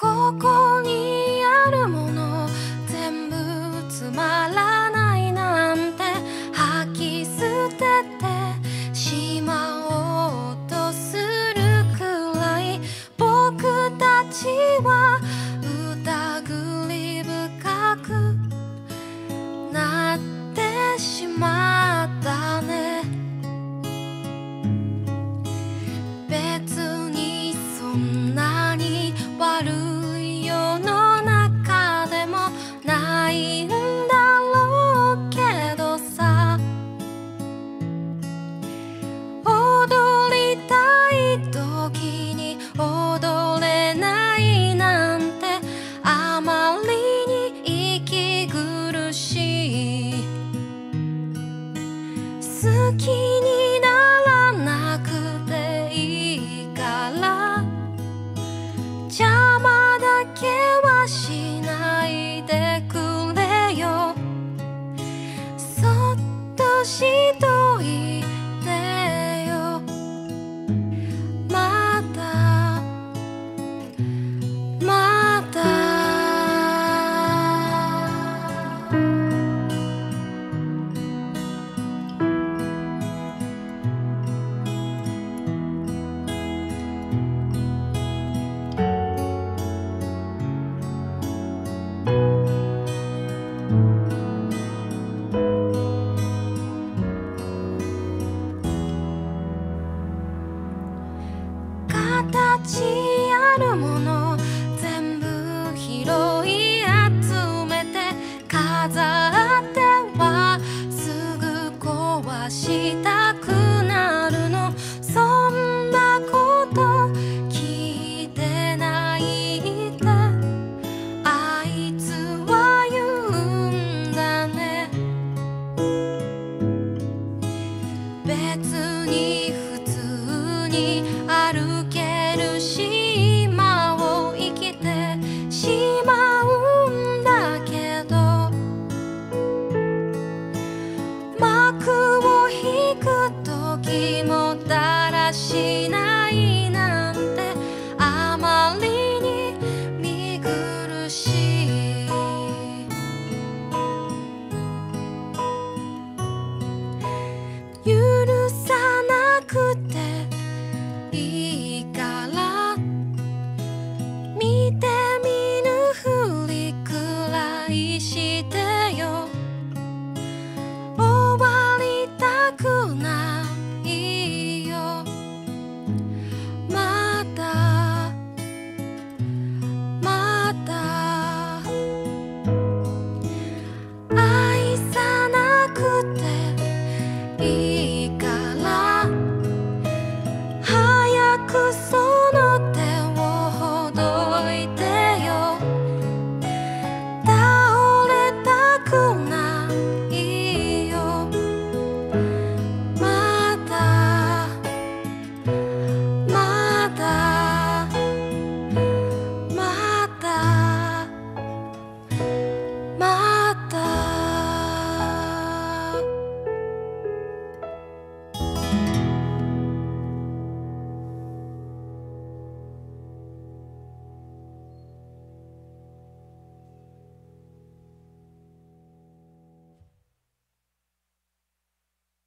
ここにあるもの全部つまらないちあるものだらしない